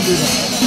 do that.